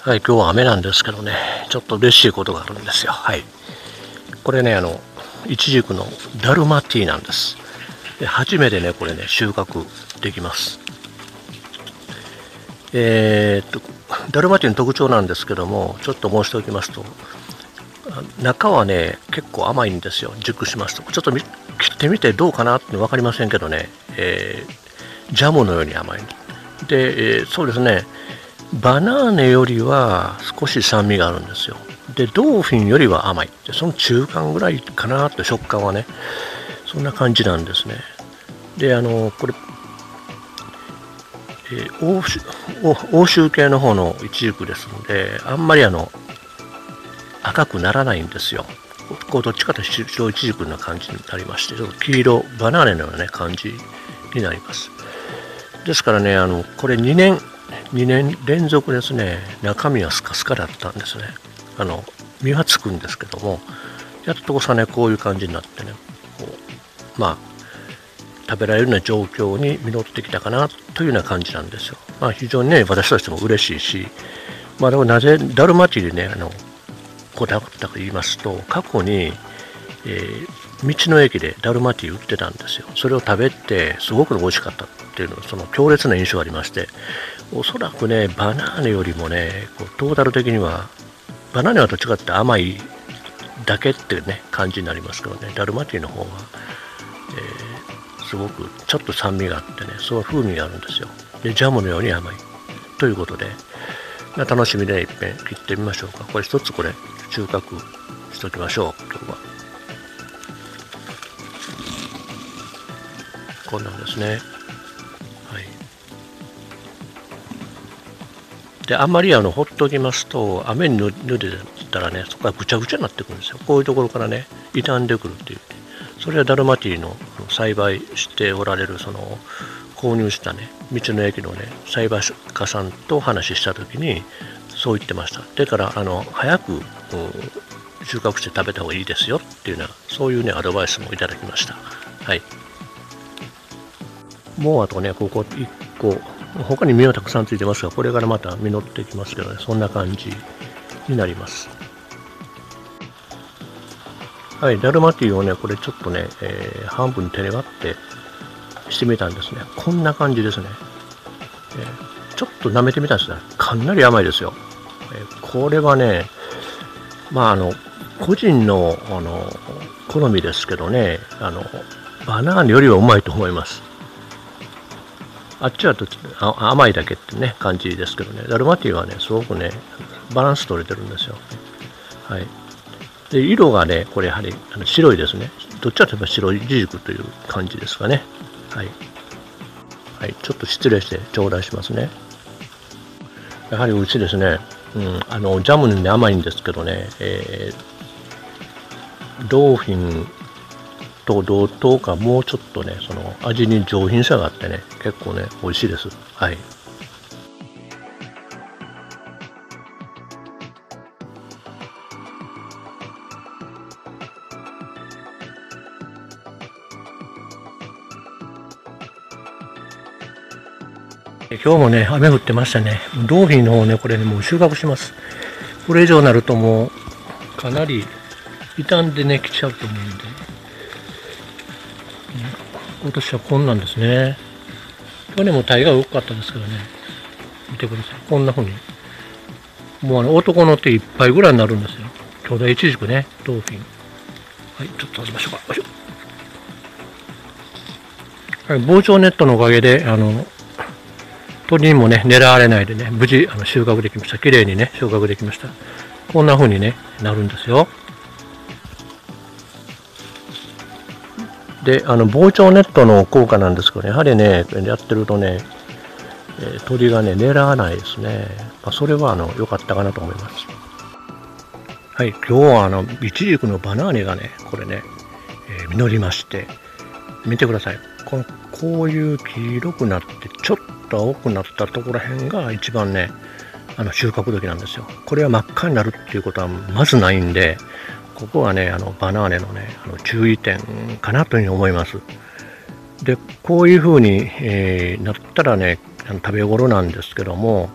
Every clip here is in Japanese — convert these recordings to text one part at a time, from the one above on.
はい、今日は雨なんですけどね、ちょっと嬉しいことがあるんですよ。はい。これね、あの、イチジクのダルマティーなんです。で初めてね、これね、収穫できます。えー、っと、ダルマティーの特徴なんですけども、ちょっと申しておきますと、中はね、結構甘いんですよ、熟しますと。ちょっと切ってみてどうかなって分かりませんけどね、えー、ジャムのように甘い。で、えー、そうですね、バナーネよりは少し酸味があるんですよ。で、ドーフィンよりは甘い。でその中間ぐらいかなって食感はね、そんな感じなんですね。で、あの、これ、えー、欧州欧州系の方のイチジクですので、あんまりあの、赤くならないんですよ。こうどっちかというと白イチジクな感じになりまして、ちょっと黄色、バナーネのような、ね、感じになります。ですからね、あのこれ2年2年連続ですね中身はスカスカだったんですね。あの実はつくんですけどもやっとこさねこういう感じになってねこうまあ食べられるような状況に実ってきたかなというような感じなんですよ。まあ非常にね私としても嬉しいしまあでもなぜダルマティでねあのこだわったか言いますと過去に、えー、道の駅でダルマティ売ってたんですよ。それを食べてすごく美味しかったっていうのその強烈な印象がありましておそらくね、バナーネよりもね、こうトータル的には、バナーネはどっちかって甘いだけっていうね、感じになりますけどね、ダルマティの方は、えー、すごくちょっと酸味があってね、すごい風味があるんですよ。で、ジャムのように甘い。ということで、まあ、楽しみで一遍切ってみましょうか。これ一つこれ、収穫しときましょう、今日は。こんなんですね。であんまりあのほっときますと雨に濡れたらねそこがぐちゃぐちゃになってくるんですよ。こういうところからね傷んでくるっていう。それはダルマティの栽培しておられるその購入したね道の駅のね栽培家さんと話した時にそう言ってました。だからあの早く収穫して食べた方がいいですよっていうようなそういうねアドバイスもいただきました。はい。もうあとねここ1個他に実はたくさんついてますが、これからまた実っていきますけどね、そんな感じになります。はい、ダルマティをね、これちょっとね、えー、半分手で割ってしてみたんですね。こんな感じですね。えー、ちょっと舐めてみたんですね。かなり甘いですよ。えー、これはね、まああの、個人のあの好みですけどね、あの、バナーよりはうまいと思います。あっちは甘いだけってね、感じですけどね、ダルマティはね、すごくね、バランス取れてるんですよ。はい。で、色がね、これやはりあの白いですね。どっちかといえば白いジジクという感じですかね。はい。はい、ちょっと失礼して頂戴しますね。やはりうちですね、うん、あの、ジャムに、ね、甘いんですけどね、えー、ドーフィンと同等かもうちょっとねその味に上品さがあってね結構ね美味しいですはい今日もね、雨降ってましたね。ドーフィンの方ね、これね、もう収穫します。これ以上になるともう、かなり傷んでね、きちゃうと思うんで。今年はこんなんですね。去年もタイが多かったですけどね。見てください。こんな風に。もうあの男の手いっぱいぐらいになるんですよ。巨大イチジクね、ドーフィン。はい、ちょっと出しましょうか。よいしょ。はい、防鳥ネットのおかげで、あの、鳥にもね、狙われないでね、無事あの収穫できました。綺麗にね、収穫できました。こんな風にね、なるんですよ。で、あの、膨張ネットの効果なんですけど、ね、やはりね、やってるとね、え鳥がね、狙わないですね。まあ、それは、あの、良かったかなと思います。はい、今日は、あの、イチジクのバナーネがね、これね、えー、実りまして、見てください。この、こういう黄色くなって、ちょっと青くなったところら辺が一番ね、あの収穫時なんですよ。これは真っ赤になるっていうことはまずないんで、ここはね、あのバナーネのね、あの注意点かなというふうに思います。で、こういうふうに、えー、なったらね、あの食べ頃なんですけども、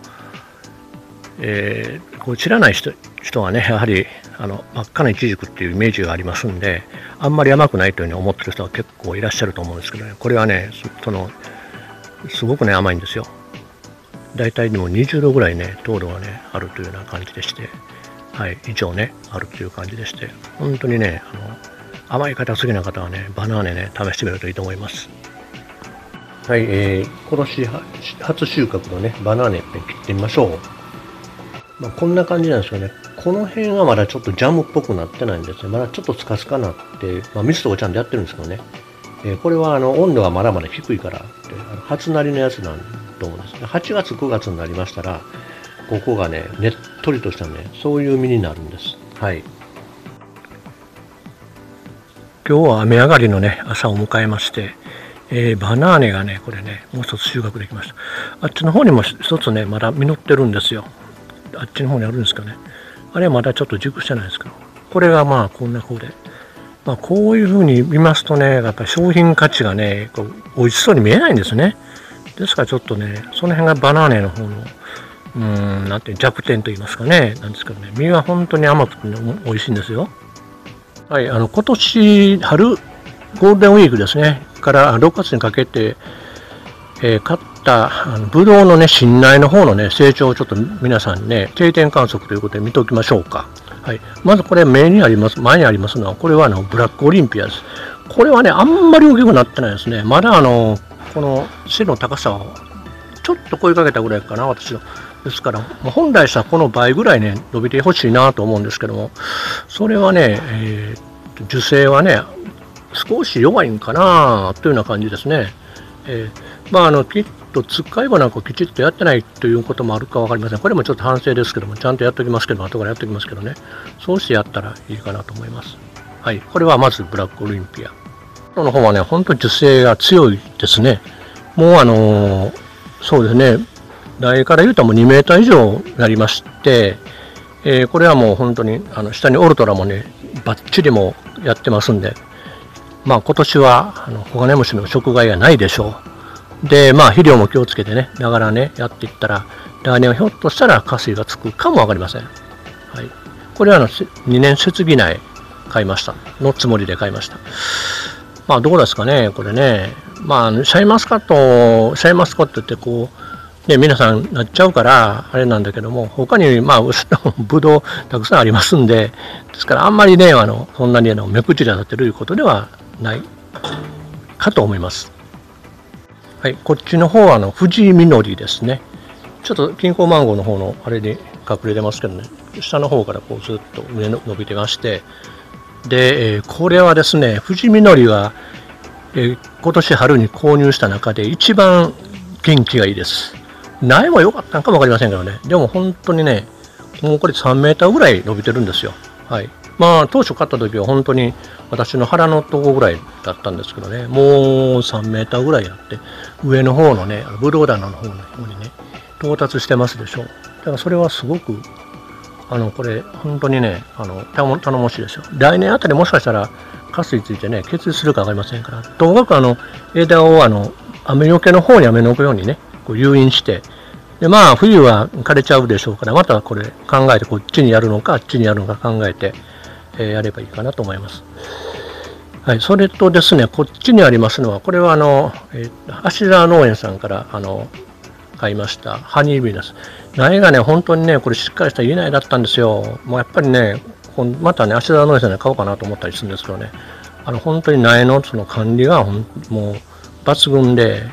えー、こう知らない人人はね、やはりあの真っ赤なイチジクっていうイメージがありますんで、あんまり甘くないというふうに思ってる人は結構いらっしゃると思うんですけどね、これはね、そのすごくね、甘いんですよ。大体でも20度ぐらいね、糖度がね、あるというような感じでして、はい、以上ね、あるという感じでして、本当にね、あの甘い方好きな方はね、バナーネね、試してみるといいと思います。はい、えー、今年初収穫のね、バナーネ切ってみましょう。まあ、こんな感じなんですよね。この辺はまだちょっとジャムっぽくなってないんですね。まだちょっとスカスカなって、まあ、ミスとかちゃんとやってるんですけどね。えー、これはあの温度がまだまだ低いからって、初なりのやつなんと思うんですね。8月、9月になりましたら、ここがね、ねっとりとしたね、そういう実になるんです。はい。今日は雨上がりのね、朝を迎えまして、えー、バナーネがね、これね、もう一つ収穫できました。あっちの方にも一つね、まだ実ってるんですよ。あっちの方にあるんですかね。あれはまだちょっと熟してないですけど、これがまあこんな風で、まあこういう風に見ますとね、やっぱり商品価値がね、こう美味しそうに見えないんですね。ですからちょっとね、その辺がバナーネの方の、うん、なんて弱点と言いますかね、なんですけどね、実は本当に甘くて、ね、美味しいんですよ。はい、あの、今年春、ゴールデンウィークですね、から6月にかけて、えー、買ったあのブドウのね、新苗の方のね、成長をちょっと皆さんね、定点観測ということで見ておきましょうか。はい。まずこれ、目にあります、前にありますのは、これはあの、ブラックオリンピアです。これはね、あんまり大きくなってないですね。まだあの、この背の高さは、ちょっと声かけたぐらいかな、私の。ですから、本来さ、この倍ぐらいね、伸びてほしいなと思うんですけども、それはね、えー、受精はね、少し弱いんかなというような感じですね。えー、まあ、あの、きっと、つっかいばなんかきちっとやってないということもあるか分かりません。これもちょっと反省ですけども、ちゃんとやっておきますけど、後からやっておきますけどね、そうしてやったらいいかなと思います。はい。これはまずブラックオリンピア。の方はね、本当に受精が強いですね。もうあのー、そうですね、台から言うともう2メーター以上になりまして、えー、これはもう本当にあの下にオルトラもね、バッチリもやってますんで、まあ今年はあのコガネムシの食害がないでしょう。で、まあ肥料も気をつけてね、ながらね、やっていったら、来年はひょっとしたら加水がつくかもわかりません。はい。これはあの2年設備内買いました。のつもりで買いました。まあどうですかね、これね。まあ、シャインマスカット、シャインマスカットってこう、ね、皆さんなっちゃうから、あれなんだけども、他に、まあ、ぶどうたくさんありますんで、ですからあんまりね、あの、そんなにあの、目口で当たってるいうことではないかと思います。はい、こっちの方はあの、藤井みのりですね。ちょっと金庫マンゴーの方のあれに隠れてますけどね、下の方からこうずっと上の伸びてまして、で、えこれはですね、富士みのりは、え今年春に購入した中で一番元気がいいです。苗も良かったんかもわかりませんけどね。でも本当にね、もうこれ3メーターぐらい伸びてるんですよ。はい。まあ、当初買った時は本当に私の腹のとこぐらいだったんですけどね、もう3メーターぐらいあって、上の方のね、ブドウ棚の方の方にね、到達してますでしょう。だからそれはすごくあの、これ、本当にね、あの、頼もしいですよ。来年あたりもしかしたら、カスについてね、決意するかわかりませんから、ともかくあの、枝をあの、雨よけの方に雨のくようにね、こう誘引して、で、まあ、冬は枯れちゃうでしょうから、またこれ考えて、こっちにやるのか、あっちにやるのか考えて、えー、やればいいかなと思います。はい、それとですね、こっちにありますのは、これはあの、えー、芦沢農園さんから、あの、買いました。ハニービーナス。苗がね、本当にね、これしっかりしたい苗だったんですよ。もうやっぱりね、またね、芦田農園さんで買おうかなと思ったりするんですけどね、あの、本当に苗のその管理がもう抜群で、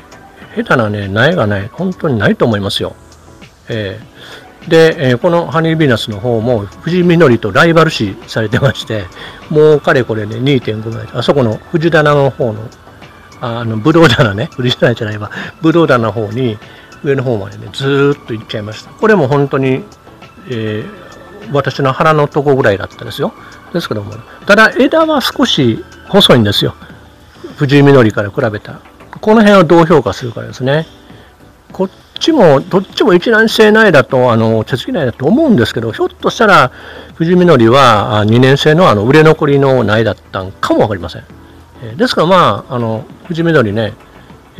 下手なね、苗がない、本当にないと思いますよ。えー、で、えー、このハニービーナスの方も、藤みのりとライバル視されてまして、もうかれこれね、2.5メートル、あそこの藤棚の方の、あの、ブドウ棚ね、藤棚じゃないわ、ブドウ棚の方に、上の方までね、ずっと行っちゃいました。これも本当に、えー、私の腹のとこぐらいだったですよ。ですけども、ただ枝は少し細いんですよ。藤井みのりから比べた。この辺をどう評価するかですね。こっちも、どっちも一卵性苗だと、あの、手つき苗だと思うんですけど、ひょっとしたら、藤みのりは2年生のあの売れ残りの苗だったんかもわかりません。ですからまあ、あの、藤みのりね、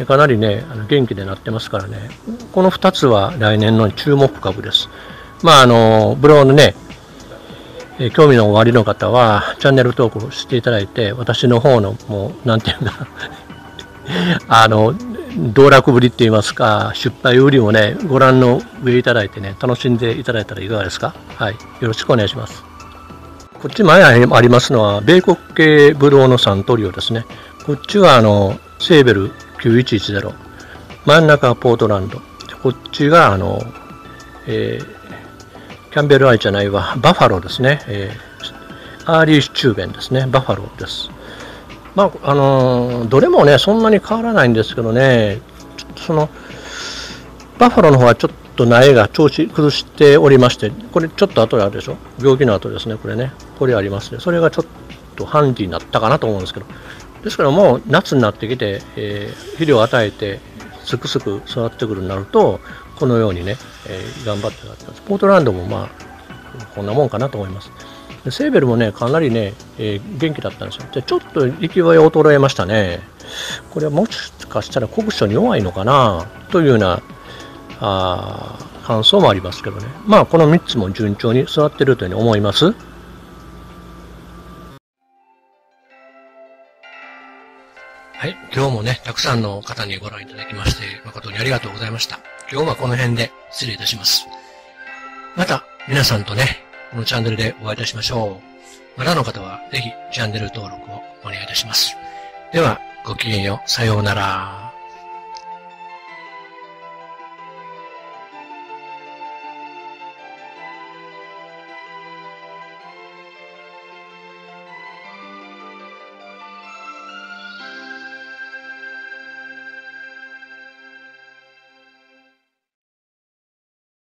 かなりね、あの元気でなってますからね、この2つは来年の注目株です。まあ、あの、ブログのね、え興味のおありの方は、チャンネル登録していただいて、私の方の、もう、なんていうかあの、道楽ぶりって言いますか、失敗売りをね、ご覧の上いただいてね、楽しんでいただいたらいかがですか？はい。よろしくお願いします。こっち前にありますのは、米国系ブドウのサントリオですね。こっちは、あの、セーベル9110。真ん中はポートランド。こっちが、あの、えー、キャンベルアイじゃないわ、バファローですね。えー、アーリースチューベンですね。バファローです。まあ、あのー、どれもね、そんなに変わらないんですけどね、その、バファローの方はちょっと苗が調子崩しておりまして、これちょっと後であるでしょ？病気の後ですね、これね。これありますね。それがちょっとハンディになったかなと思うんですけど。ですからもう夏になってきて、えー、肥料を与えて、すくすく育ってくるようになると、このようにね、えー、頑張ってやってます。ポートランドもまあ、こんなもんかなと思います。セーベルもね、かなりね、えー、元気だったんですよ。で、ちょっと勢い衰えましたね。これはもしかしたら国書に弱いのかなというようなあ感想もありますけどね。まあ、この3つも順調に育っているというふうに思います。はい。今日もね、たくさんの方にご覧いただきまして、誠にありがとうございました。今日はこの辺で失礼いたします。また、皆さんとね、このチャンネルでお会いいたしましょう。まだの方は、ぜひチャンネル登録をお願いいたします。では、ごきげんよう。さようなら。